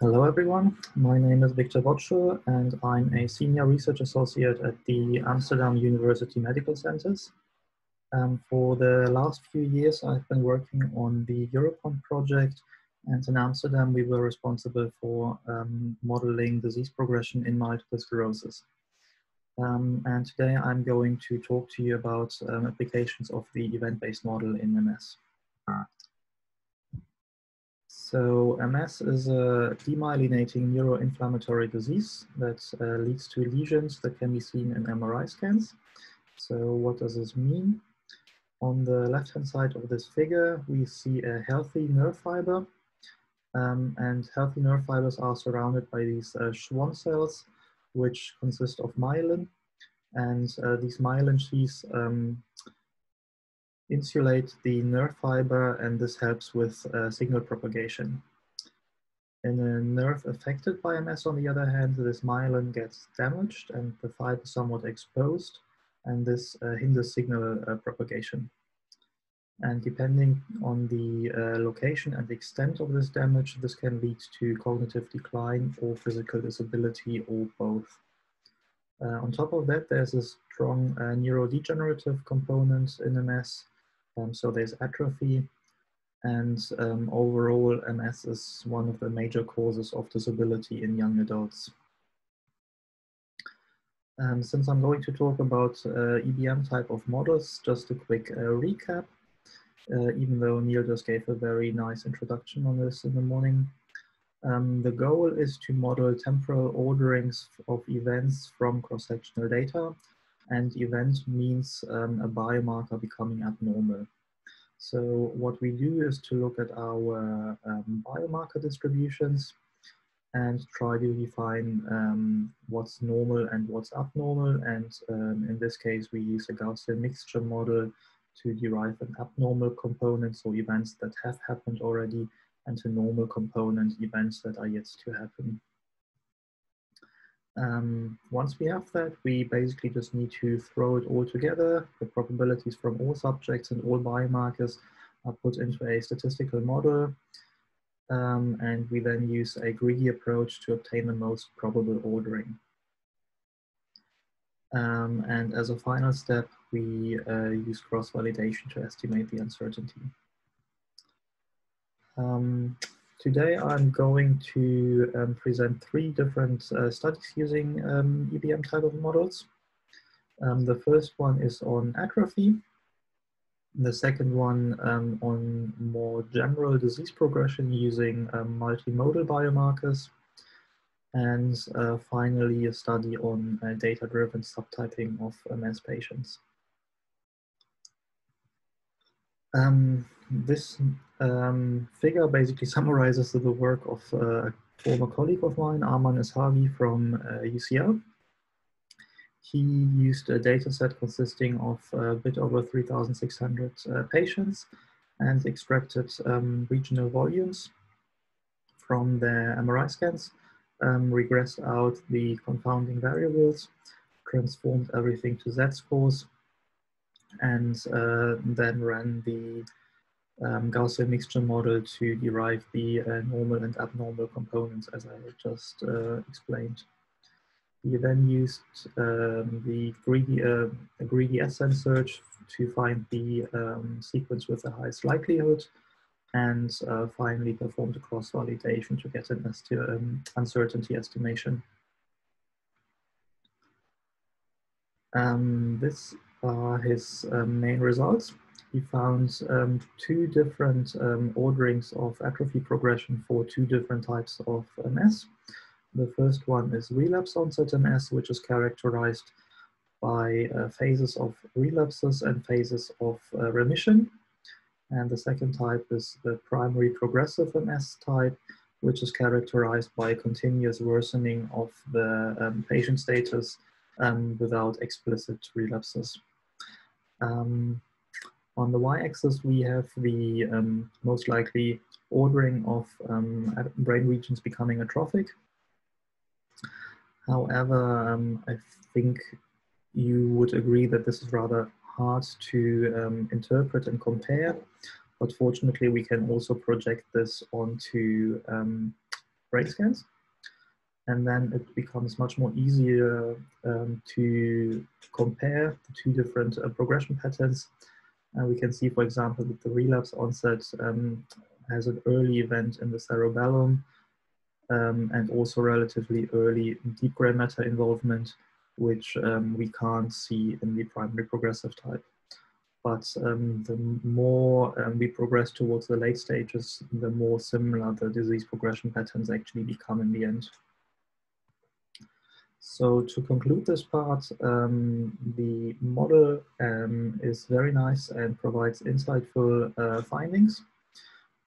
Hello everyone, my name is Viktor Wottschel and I'm a Senior Research Associate at the Amsterdam University Medical Centers. Um, for the last few years I've been working on the EuroPOND project and in Amsterdam we were responsible for um, modeling disease progression in multiple sclerosis. Um, and today I'm going to talk to you about um, applications of the event-based model in MS. So MS is a demyelinating neuroinflammatory disease that uh, leads to lesions that can be seen in MRI scans. So what does this mean? On the left-hand side of this figure, we see a healthy nerve fiber. Um, and healthy nerve fibers are surrounded by these uh, Schwann cells, which consist of myelin. And uh, these myelin sheaths um, insulate the nerve fiber and this helps with uh, signal propagation. In a nerve affected by MS, on the other hand, this myelin gets damaged and the fiber somewhat exposed and this uh, hinders signal uh, propagation. And depending on the uh, location and the extent of this damage, this can lead to cognitive decline or physical disability or both. Uh, on top of that, there's a strong uh, neurodegenerative component in MS, um, so there's atrophy and um, overall MS is one of the major causes of disability in young adults. Um, since I'm going to talk about uh, EBM type of models, just a quick uh, recap, uh, even though Neil just gave a very nice introduction on this in the morning. Um, the goal is to model temporal orderings of events from cross-sectional data and event means um, a biomarker becoming abnormal. So what we do is to look at our um, biomarker distributions and try to define um, what's normal and what's abnormal. And um, in this case, we use a Gaussian mixture model to derive an abnormal component, so events that have happened already, and a normal component, events that are yet to happen. Um, once we have that, we basically just need to throw it all together. The probabilities from all subjects and all biomarkers are put into a statistical model. Um, and we then use a greedy approach to obtain the most probable ordering. Um, and as a final step, we uh, use cross-validation to estimate the uncertainty. Um, Today I'm going to um, present three different uh, studies using um, EBM type of models. Um, the first one is on atrophy. The second one um, on more general disease progression using um, multimodal biomarkers. And uh, finally, a study on uh, data-driven subtyping of MS patients. Um, this um, figure basically summarizes the work of uh, a former colleague of mine, Arman Eshaghi from uh, UCL. He used a data set consisting of a bit over 3,600 uh, patients and extracted um, regional volumes from their MRI scans, um, regressed out the confounding variables, transformed everything to Z-scores, and uh, then ran the um, Gaussian mixture model to derive the uh, normal and abnormal components as I just uh, explained. We then used um, the greedy, uh, greedy ascent search to find the um, sequence with the highest likelihood and uh, finally performed a cross-validation to get an um, uncertainty estimation. Um, this are his um, main results. He found um, two different um, orderings of atrophy progression for two different types of MS. The first one is relapse onset MS, which is characterized by uh, phases of relapses and phases of uh, remission. And the second type is the primary progressive MS type, which is characterized by continuous worsening of the um, patient status um, without explicit relapses. Um, on the y-axis, we have the um, most likely ordering of um, brain regions becoming atrophic. However, um, I think you would agree that this is rather hard to um, interpret and compare, but fortunately we can also project this onto brain scans. And then it becomes much more easier um, to compare the two different uh, progression patterns. And we can see, for example, that the relapse onset um, has an early event in the cerebellum um, and also relatively early deep gray matter involvement, which um, we can't see in the primary progressive type. But um, the more um, we progress towards the late stages, the more similar the disease progression patterns actually become in the end. So to conclude this part, um, the model um, is very nice and provides insightful uh, findings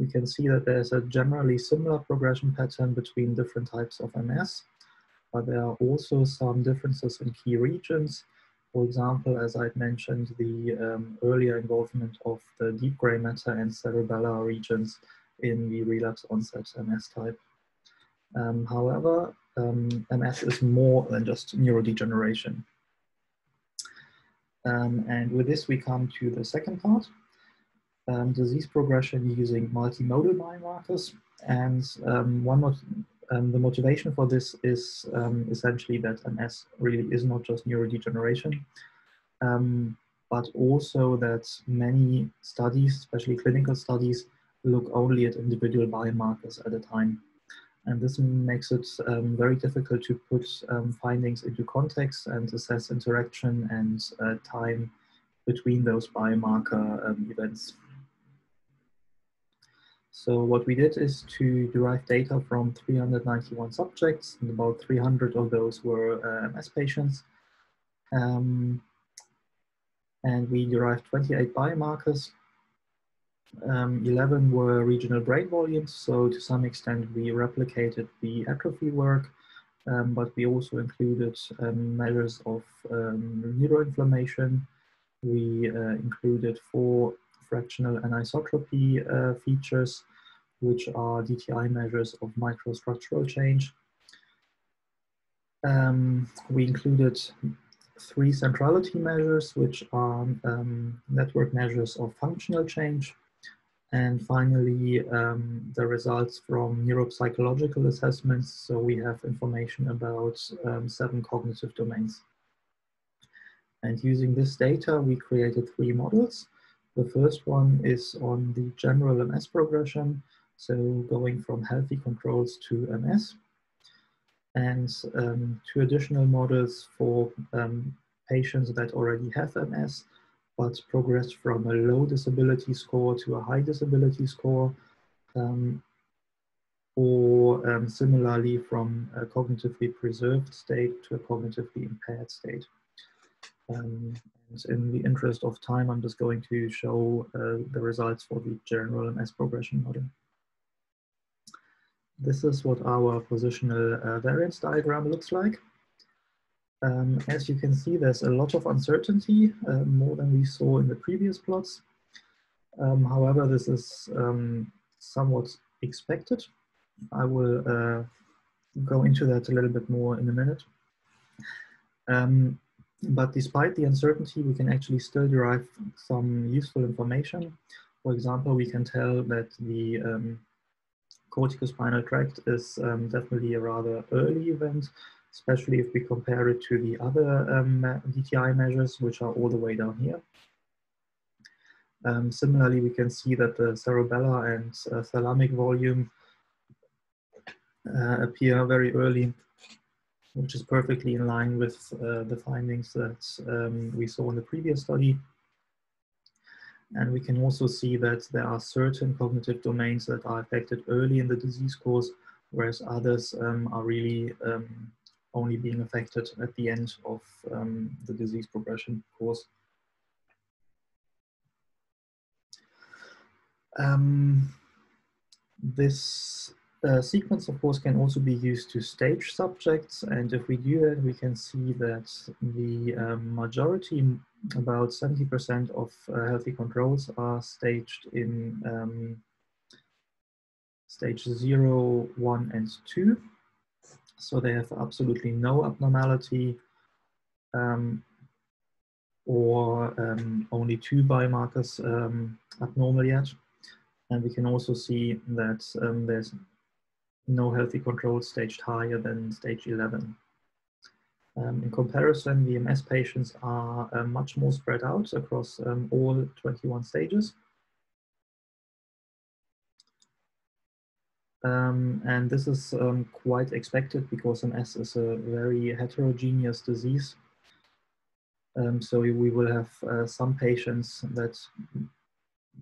we can see that there's a generally similar progression pattern between different types of MS, but there are also some differences in key regions. For example, as I'd mentioned, the um, earlier involvement of the deep gray matter and cerebellar regions in the relapse onset MS type. Um, however, um, MS is more than just neurodegeneration. Um, and with this, we come to the second part, um, disease progression using multimodal biomarkers. And um, one of um, the motivation for this is um, essentially that MS really is not just neurodegeneration, but also that many studies, especially clinical studies, look only at individual biomarkers at a time. And this makes it um, very difficult to put findings into context and assess interaction and uh, time between those biomarker events. So what we did is to derive data from 391 subjects, and about 300 of those were uh, MS patients. Um, and we derived 28 biomarkers. Um, 11 were regional brain volumes, so to some extent we replicated the atrophy work, um, but we also included um, measures of um, neuroinflammation. We uh, included four fractional anisotropy uh, features, which are DTI measures of microstructural change. Um, we included three centrality measures, which are um, network measures of functional change. And finally, um, the results from neuropsychological assessments. So we have information about um, seven cognitive domains. And using this data, we created three models. The first one is on the general MS progression, so going from healthy controls to MS. And um, two additional models for um, patients that already have MS, but progress from a low disability score to a high disability score, um, or um, similarly from a cognitively preserved state to a cognitively impaired state. Um, in the interest of time, I'm just going to show uh, the results for the general MS progression model. This is what our positional uh, variance diagram looks like. Um, as you can see, there's a lot of uncertainty, uh, more than we saw in the previous plots. Um, however, this is um, somewhat expected. I will uh, go into that a little bit more in a minute. Um, but despite the uncertainty, we can actually still derive some useful information. For example, we can tell that the um, corticospinal tract is um, definitely a rather early event, especially if we compare it to the other um, DTI measures, which are all the way down here. Um, similarly, we can see that the cerebellar and uh, thalamic volume uh, appear very early which is perfectly in line with uh, the findings that um, we saw in the previous study. And we can also see that there are certain cognitive domains that are affected early in the disease course, whereas others um, are really um, only being affected at the end of um, the disease progression course. Um, this the sequence, of course, can also be used to stage subjects. And if we do that, we can see that the um, majority, about 70% of uh, healthy controls are staged in um, stage zero, one, and two. So they have absolutely no abnormality um, or um, only two biomarkers um, abnormal yet. And we can also see that um, there's no healthy control staged higher than stage 11. Um, in comparison, VMS patients are uh, much more spread out across um, all 21 stages. Um, and this is um, quite expected because MS is a very heterogeneous disease. Um, so we will have uh, some patients that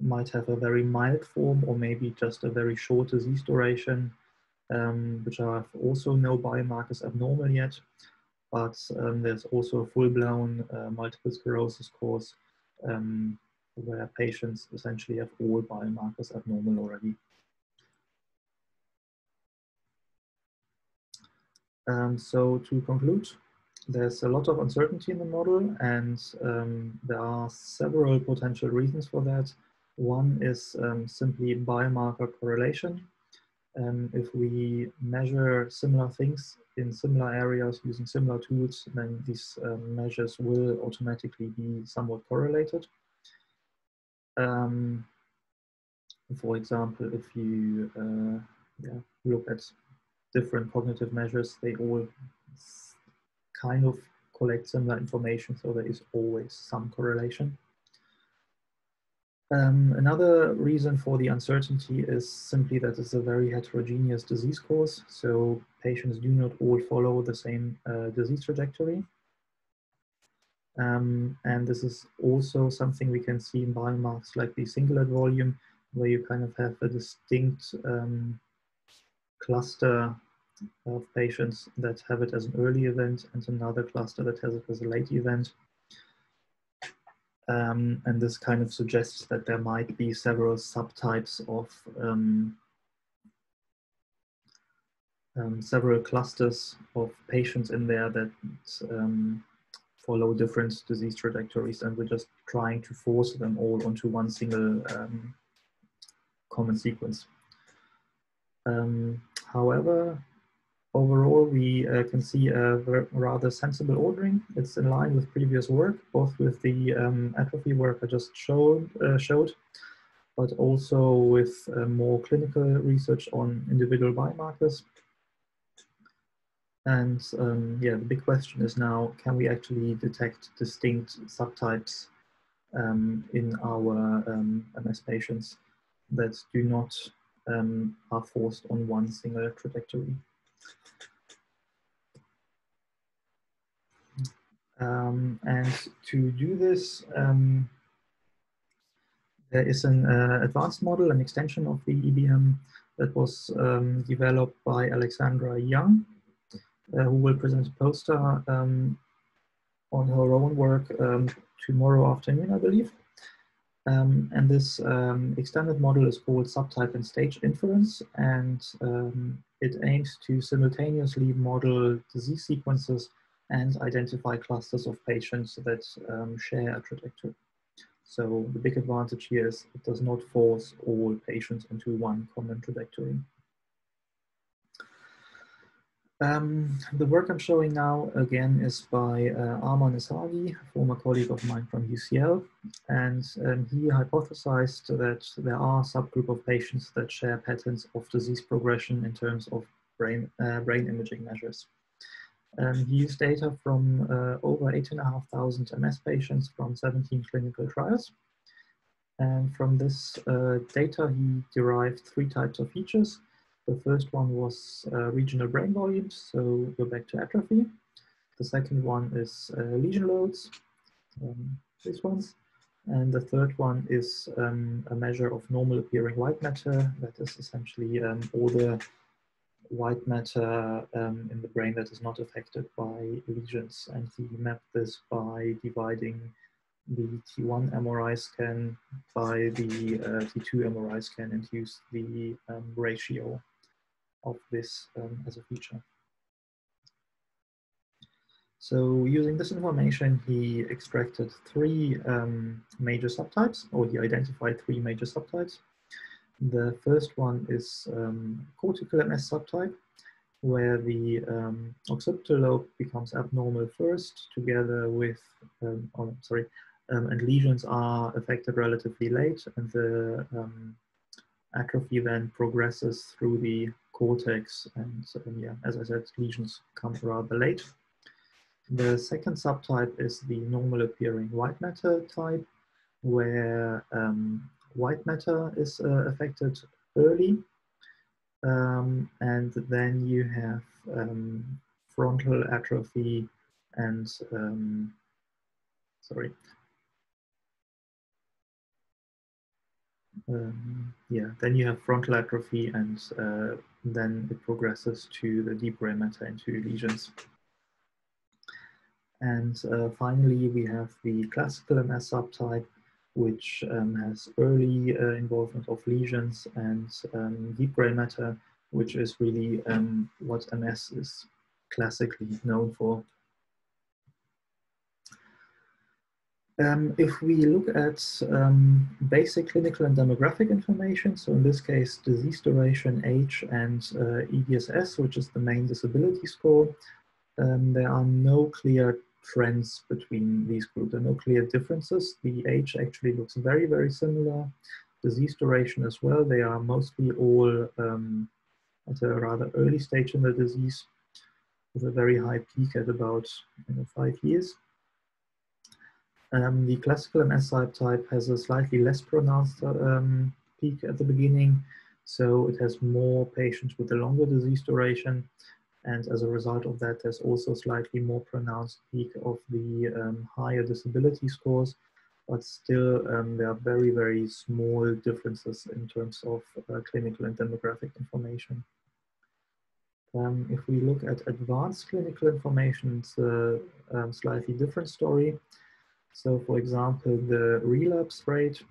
might have a very mild form or maybe just a very short disease duration, um, which are also no biomarkers abnormal yet. But um, there's also a full-blown uh, multiple sclerosis course um, where patients essentially have all biomarkers abnormal already. Um, so to conclude, there's a lot of uncertainty in the model and um, there are several potential reasons for that. One is um, simply biomarker correlation. Um, if we measure similar things in similar areas using similar tools, then these um, measures will automatically be somewhat correlated. Um, for example, if you uh, yeah, look at different cognitive measures, they all kind of collect similar information, so there is always some correlation. Um, another reason for the uncertainty is simply that it's a very heterogeneous disease course, so patients do not all follow the same uh, disease trajectory. Um, and this is also something we can see in biomarkers like the cingulate volume, where you kind of have a distinct um, cluster of patients that have it as an early event and another cluster that has it as a late event. Um, and this kind of suggests that there might be several subtypes of um, um, several clusters of patients in there that um, follow different disease trajectories and we're just trying to force them all onto one single um, common sequence. Um, however, overall, we uh, can see a rather sensible ordering. It's in line with previous work, both with the um, atrophy work I just showed, uh, showed but also with uh, more clinical research on individual biomarkers. And um, yeah, the big question is now, can we actually detect distinct subtypes um, in our um, MS patients that do not um, are forced on one single trajectory? Um, and to do this, um, there is an uh, advanced model, an extension of the EBM that was um, developed by Alexandra Young, uh, who will present a poster um, on her own work um, tomorrow afternoon, I believe. Um, and this extended model is called subtype and stage inference, and it aims to simultaneously model disease sequences and identify clusters of patients that um, share a trajectory. So the big advantage here is it does not force all patients into one common trajectory. Um, the work I'm showing now, again, is by uh, Arman a former colleague of mine from UCL. And um, he hypothesized that there are a subgroup of patients that share patterns of disease progression in terms of brain, uh, brain imaging measures. Um, he used data from uh, over 8,500 MS patients from 17 clinical trials. And from this uh, data, he derived three types of features. The first one was uh, regional brain volumes, so go back to atrophy. The second one is uh, lesion loads, um, these ones. And the third one is um, a measure of normal appearing white matter, that is essentially um, all the white matter um, in the brain that is not affected by lesions. And he mapped this by dividing the T1 MRI scan by the uh, T2 MRI scan and used the um, ratio of this um, as a feature. So using this information, he extracted three um, major subtypes, or he identified three major subtypes. The first one is um, cortical MS subtype, where the um, occipital lobe becomes abnormal first, together with, um, oh, sorry, um, and lesions are affected relatively late, and the um, atrophy then progresses through the cortex, and yeah, as I said, lesions come rather late. The second subtype is the normal appearing white matter type, where um, white matter is uh, affected early. Um, and then you have um, frontal atrophy and, um, sorry, um, yeah, then you have frontal atrophy and uh, then it progresses to the deep gray matter into lesions. And uh, finally, we have the classical MS subtype, which um, has early uh, involvement of lesions and um, deep gray matter, which is really um, what MS is classically known for. Um, if we look at um, basic clinical and demographic information, so in this case, disease duration, age, and uh, EDSS, which is the main disability score, um, there are no clear trends between these groups. There are no clear differences. The age actually looks very, very similar. Disease duration as well. They are mostly all um, at a rather early stage in the disease with a very high peak at about you know, five years. Um, the classical MS type has a slightly less pronounced um, peak at the beginning, so it has more patients with a longer disease duration, and as a result of that, there's also slightly more pronounced peak of the um, higher disability scores, but still um, there are very, very small differences in terms of uh, clinical and demographic information. Um, if we look at advanced clinical information, it's a um, slightly different story. So for example, the relapse rate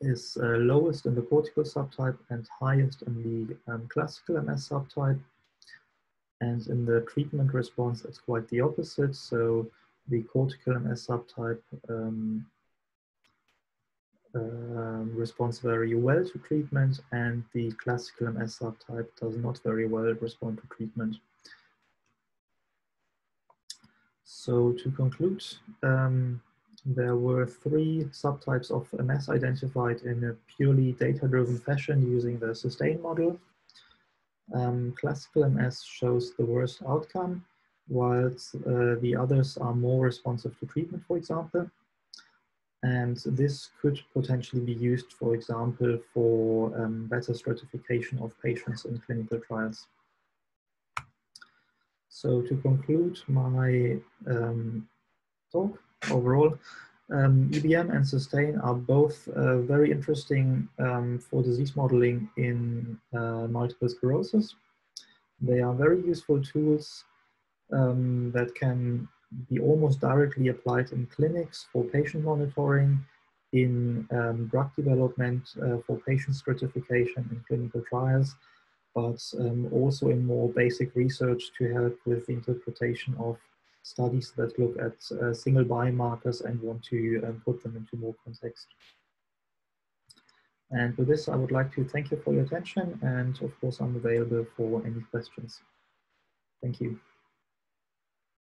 is uh, lowest in the cortical subtype and highest in the um, classical MS subtype. And in the treatment response, it's quite the opposite. So the cortical MS subtype um, uh, responds very well to treatment and the classical MS subtype does not very well respond to treatment. So to conclude, um, there were three subtypes of MS identified in a purely data-driven fashion using the SuStaIn model. Um, classical MS shows the worst outcome, whilst uh, the others are more responsive to treatment, for example. And this could potentially be used, for example, for um, better stratification of patients in clinical trials. So to conclude my um, talk, overall, um, EBM and SuStaIn are both uh, very interesting um, for disease modeling in uh, multiple sclerosis. They are very useful tools um, that can be almost directly applied in clinics for patient monitoring, in um, drug development uh, for patient stratification in clinical trials, but um, also in more basic research to help with the interpretation of studies that look at uh, single biomarkers and want to um, put them into more context. And with this, I would like to thank you for your attention. And of course, I'm available for any questions. Thank you.